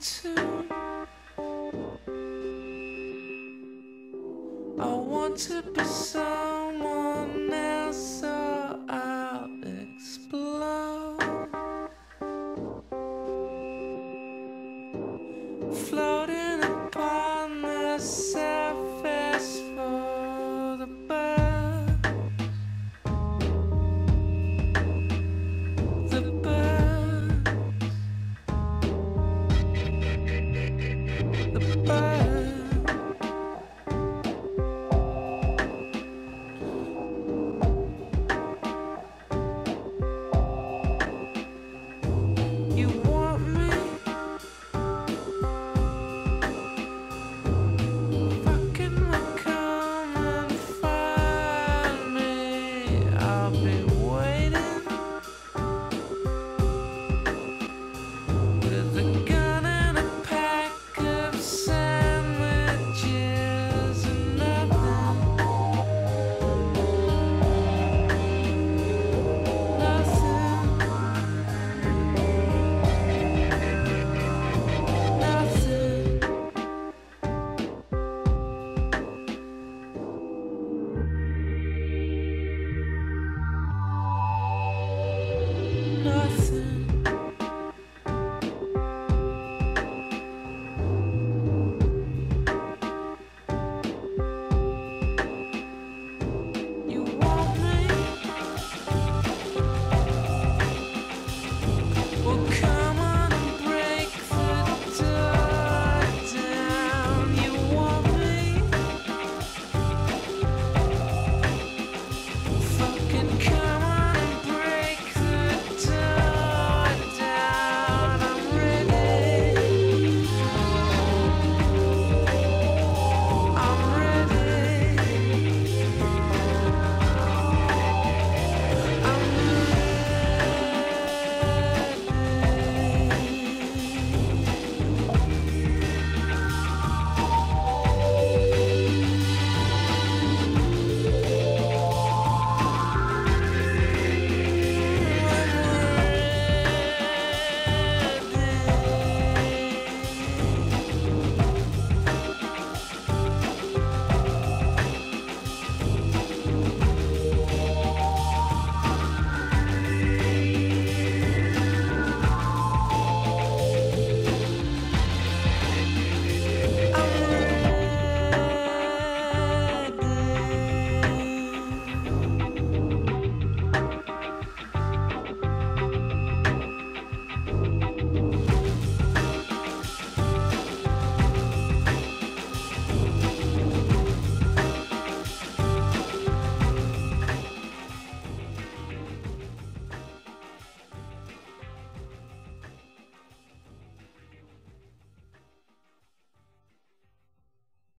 to. I want to be some.